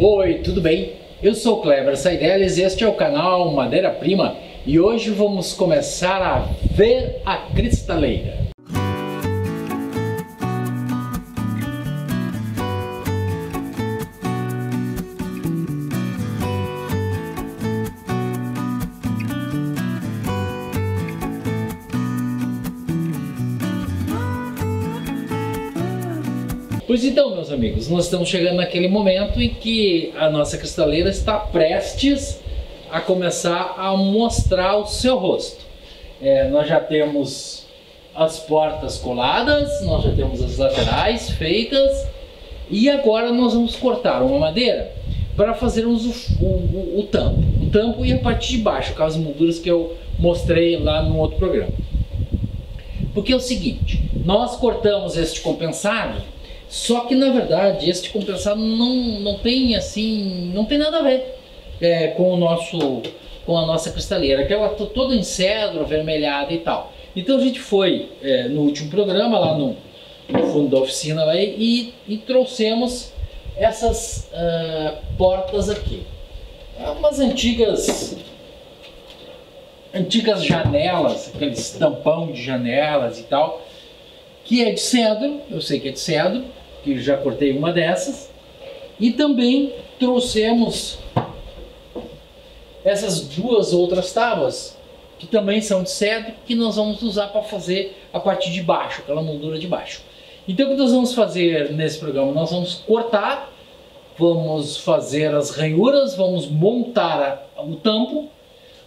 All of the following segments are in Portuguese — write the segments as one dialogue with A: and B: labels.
A: Oi, tudo bem? Eu sou Kleber Saideles e este é o canal Madeira Prima e hoje vamos começar a ver a cristaleira. Pois então, meus amigos, nós estamos chegando naquele momento em que a nossa cristaleira está prestes a começar a mostrar o seu rosto. É, nós já temos as portas coladas, nós já temos as laterais feitas e agora nós vamos cortar uma madeira para fazermos o, o, o, tampo. O tampo e a parte de baixo, aquelas molduras que eu mostrei lá no outro programa. Porque é o seguinte, nós cortamos este compensado só que na verdade este compensado não, não tem assim, não tem nada a ver é, com o nosso com a nossa cristaleira, que ela tá toda em cedro, avermelhada e tal. Então a gente foi é, no último programa lá no, no fundo da oficina lá, e, e trouxemos essas uh, portas aqui. Umas antigas antigas janelas, aqueles tampão de janelas e tal, que é de cedro, eu sei que é de cedro, que já cortei uma dessas. E também trouxemos essas duas outras tábuas, que também são de cedro, que nós vamos usar para fazer a parte de baixo, aquela moldura de baixo. Então o que nós vamos fazer nesse programa? Nós vamos cortar, vamos fazer as ranhuras, vamos montar o tampo,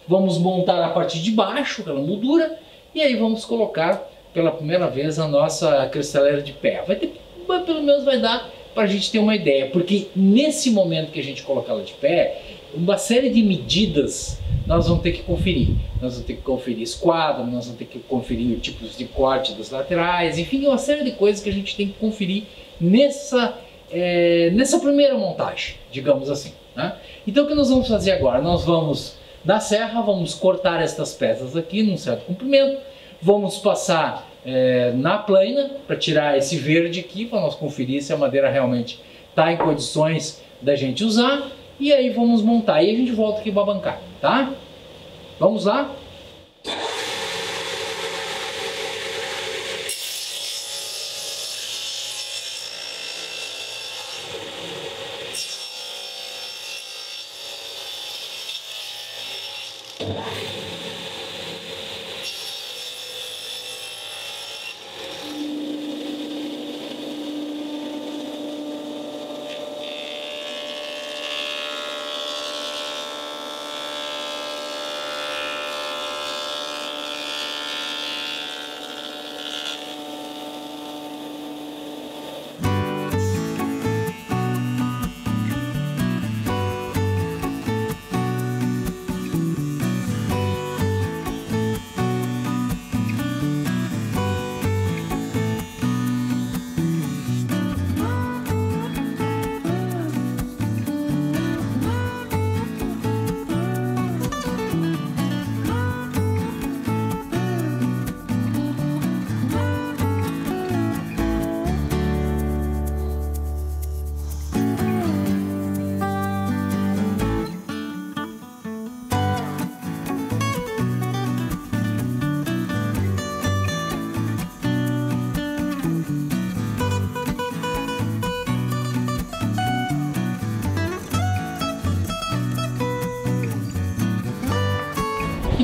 A: vamos montar a parte de baixo, aquela moldura, e aí vamos colocar pela primeira vez a nossa cristaleira de pé. Vai ter mas pelo menos vai dar para a gente ter uma ideia, porque nesse momento que a gente colocar ela de pé, uma série de medidas nós vamos ter que conferir. Nós vamos ter que conferir esquadro, nós vamos ter que conferir tipos de corte das laterais, enfim, uma série de coisas que a gente tem que conferir nessa, é, nessa primeira montagem, digamos assim. Né? Então o que nós vamos fazer agora? Nós vamos na serra, vamos cortar estas peças aqui num certo comprimento, vamos passar é, na plana para tirar esse verde aqui, para nós conferir se a madeira realmente está em condições da gente usar. E aí vamos montar e a gente volta aqui para a bancada, tá? Vamos lá?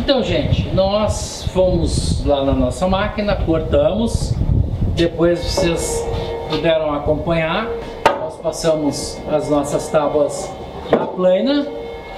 A: Então, gente, nós fomos lá na nossa máquina, cortamos, depois vocês puderam acompanhar, nós passamos as nossas tábuas na plana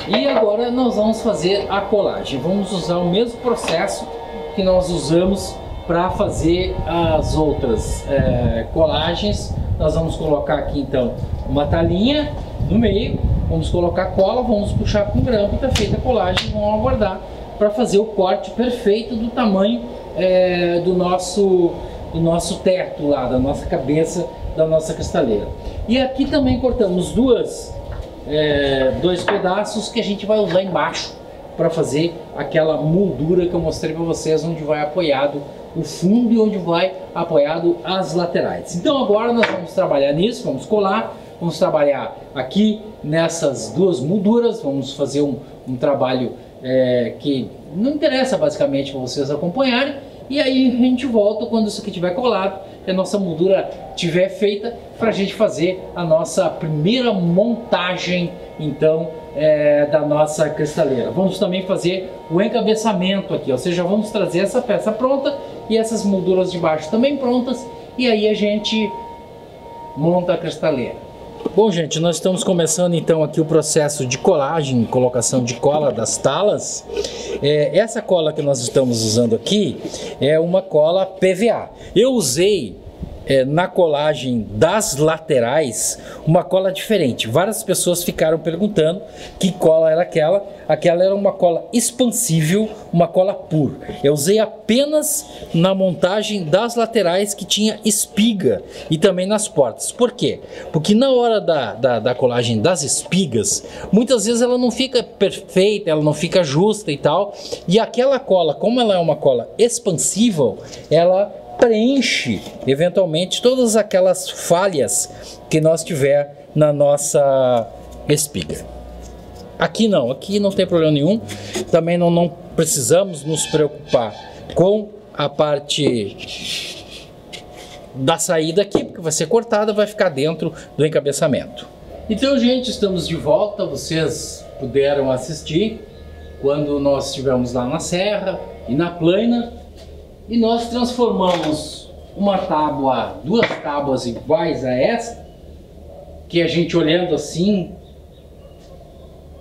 A: e agora nós vamos fazer a colagem. Vamos usar o mesmo processo que nós usamos para fazer as outras é, colagens. Nós vamos colocar aqui então uma talinha no meio, vamos colocar cola, vamos puxar com grampo, está feita a colagem, vamos aguardar para fazer o corte perfeito do tamanho é, do, nosso, do nosso teto lá, da nossa cabeça, da nossa cristaleira. E aqui também cortamos duas, é, dois pedaços que a gente vai usar embaixo para fazer aquela moldura que eu mostrei para vocês, onde vai apoiado o fundo e onde vai apoiado as laterais. Então agora nós vamos trabalhar nisso, vamos colar, Vamos trabalhar aqui nessas duas molduras, vamos fazer um, um trabalho é, que não interessa basicamente para vocês acompanharem. E aí a gente volta quando isso aqui estiver colado e a nossa moldura estiver feita para a gente fazer a nossa primeira montagem então é, da nossa cristaleira. Vamos também fazer o encabeçamento aqui, ou seja, vamos trazer essa peça pronta e essas molduras de baixo também prontas e aí a gente monta a cristaleira. Bom, gente, nós estamos começando então aqui o processo de colagem, colocação de cola das talas. É, essa cola que nós estamos usando aqui é uma cola PVA. Eu usei é, na colagem das laterais uma cola diferente. Várias pessoas ficaram perguntando que cola era aquela. Aquela era uma cola expansível, uma cola pur. Eu usei apenas na montagem das laterais que tinha espiga e também nas portas. Por quê? Porque na hora da, da, da colagem das espigas, muitas vezes ela não fica perfeita, ela não fica justa e tal. E aquela cola, como ela é uma cola expansível, ela preenche eventualmente todas aquelas falhas que nós tiver na nossa espiga. Aqui não, aqui não tem problema nenhum. Também não, não precisamos nos preocupar com a parte da saída aqui, porque vai ser cortada, vai ficar dentro do encabeçamento. Então, gente, estamos de volta. Vocês puderam assistir quando nós estivemos lá na serra e na plana e nós transformamos uma tábua, duas tábuas iguais a esta, que a gente olhando assim,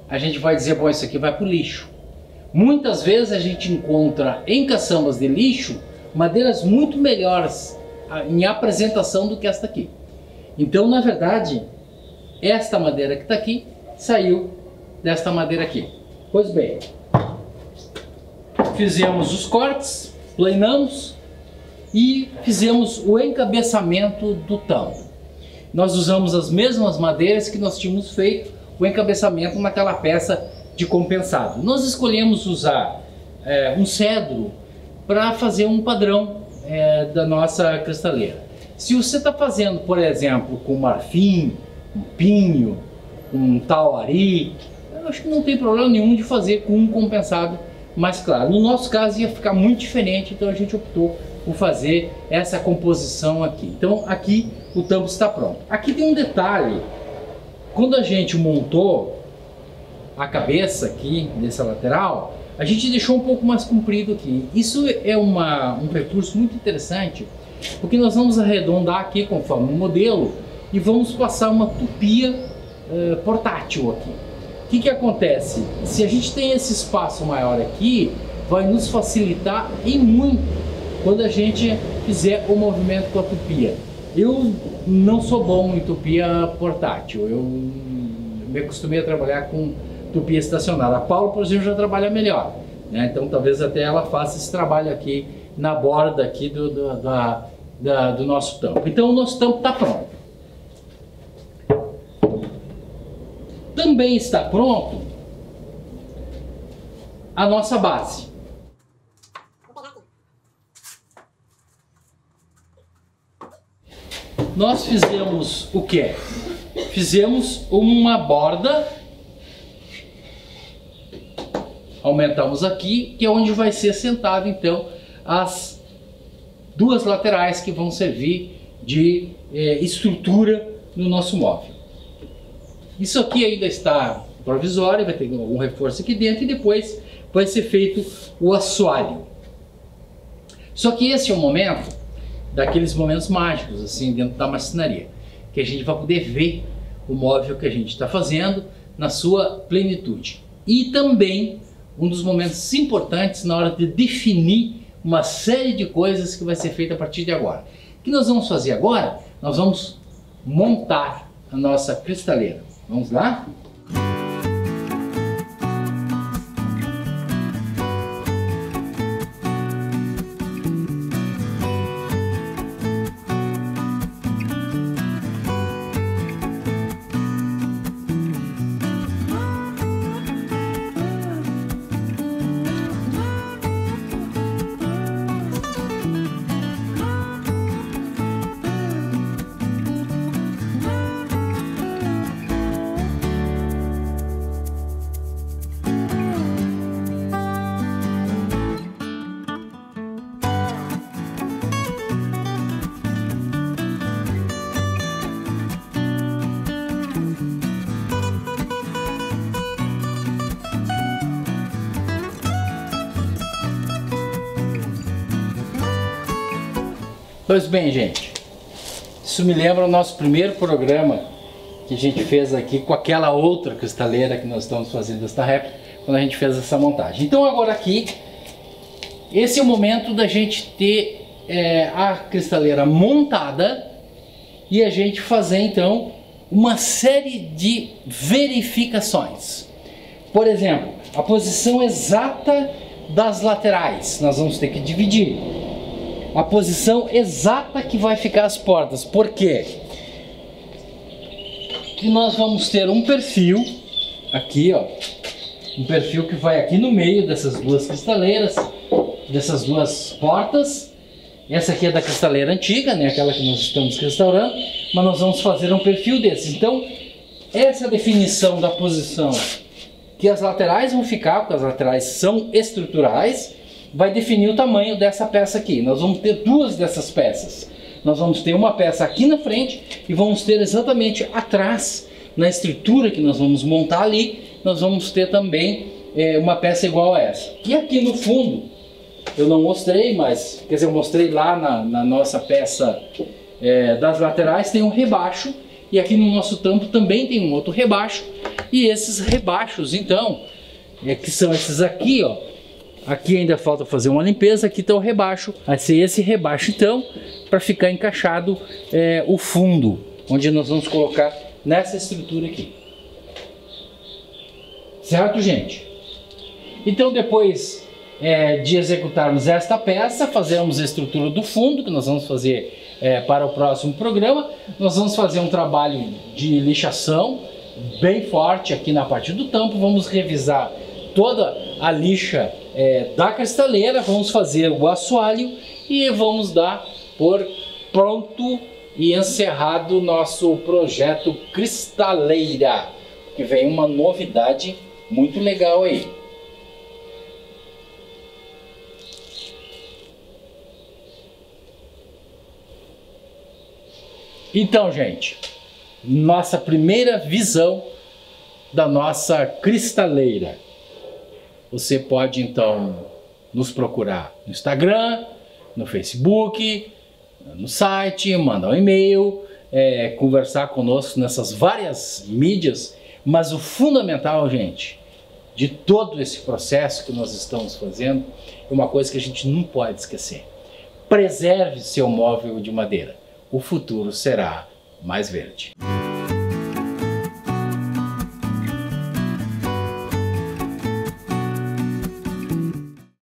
A: a gente vai dizer, bom, isso aqui vai para o lixo. Muitas vezes a gente encontra em caçambas de lixo madeiras muito melhores em apresentação do que esta aqui. Então, na verdade, esta madeira que está aqui saiu desta madeira aqui. Pois bem, fizemos os cortes, planamos e fizemos o encabeçamento do tampo. Nós usamos as mesmas madeiras que nós tínhamos feito o encabeçamento naquela peça de compensado. Nós escolhemos usar é, um cedro para fazer um padrão é, da nossa cristaleira. Se você está fazendo, por exemplo, com marfim, um pinho, um tauari, eu acho que não tem problema nenhum de fazer com um compensado mais claro. No nosso caso ia ficar muito diferente, então a gente optou por fazer essa composição aqui. Então aqui o tampo está pronto. Aqui tem um detalhe, quando a gente montou a cabeça aqui dessa lateral, a gente deixou um pouco mais comprido aqui. Isso é uma, um recurso muito interessante, porque nós vamos arredondar aqui conforme o modelo e vamos passar uma tupia uh, portátil aqui. Que, que acontece? Se a gente tem esse espaço maior aqui, vai nos facilitar em muito quando a gente fizer o movimento com a tupia. Eu não sou bom em tupia portátil, eu me acostumei a trabalhar com tupia estacionária. A Paulo, por exemplo, já trabalha melhor, né? então talvez até ela faça esse trabalho aqui na borda aqui do, do, da, da, do nosso tampo. Então o nosso tampo está pronto. Também está pronto a nossa base. Nós fizemos o que? Fizemos uma borda, aumentamos aqui, que é onde vai ser sentado então as duas laterais que vão servir de eh, estrutura no nosso móvel. Isso aqui ainda está provisório, vai ter algum reforço aqui dentro e depois vai ser feito o assoalho. Só que esse é o momento daqueles momentos mágicos, assim, dentro da marcenaria, que a gente vai poder ver o móvel que a gente está fazendo na sua plenitude. E também um dos momentos importantes na hora de definir uma série de coisas que vai ser feita a partir de agora. O que nós vamos fazer agora? Nós vamos montar a nossa cristaleira. Vamos lá? Pois bem, gente, isso me lembra o nosso primeiro programa que a gente fez aqui com aquela outra cristaleira que nós estamos fazendo esta réplica, quando a gente fez essa montagem. Então agora aqui, esse é o momento da gente ter é, a cristaleira montada e a gente fazer então uma série de verificações. Por exemplo, a posição exata das laterais, nós vamos ter que dividir. A posição exata que vai ficar as portas. Por quê? Que nós vamos ter um perfil aqui, ó, um perfil que vai aqui no meio dessas duas cristaleiras, dessas duas portas. Essa aqui é da cristaleira antiga, né, aquela que nós estamos restaurando, mas nós vamos fazer um perfil desse. Então, essa definição da posição que as laterais vão ficar, porque as laterais são estruturais, vai definir o tamanho dessa peça aqui. Nós vamos ter duas dessas peças. Nós vamos ter uma peça aqui na frente e vamos ter exatamente atrás, na estrutura que nós vamos montar ali, nós vamos ter também é, uma peça igual a essa. E aqui no fundo, eu não mostrei, mas, quer dizer, eu mostrei lá na, na nossa peça é, das laterais, tem um rebaixo, e aqui no nosso tampo também tem um outro rebaixo, e esses rebaixos, então, é que são esses aqui, ó. Aqui ainda falta fazer uma limpeza, aqui está o rebaixo. Vai ser esse rebaixo, então, para ficar encaixado é, o fundo, onde nós vamos colocar nessa estrutura aqui. Certo, gente? Então, depois é, de executarmos esta peça, fazemos a estrutura do fundo, que nós vamos fazer é, para o próximo programa. Nós vamos fazer um trabalho de lixação, bem forte aqui na parte do tampo, vamos revisar toda a lixa é, da cristaleira, vamos fazer o assoalho e vamos dar por pronto e encerrado o nosso projeto Cristaleira, que vem uma novidade muito legal aí. Então, gente, nossa primeira visão da nossa cristaleira. Você pode então nos procurar no Instagram, no Facebook, no site, mandar um e-mail, é, conversar conosco nessas várias mídias, mas o fundamental, gente, de todo esse processo que nós estamos fazendo é uma coisa que a gente não pode esquecer. Preserve seu móvel de madeira. O futuro será mais verde.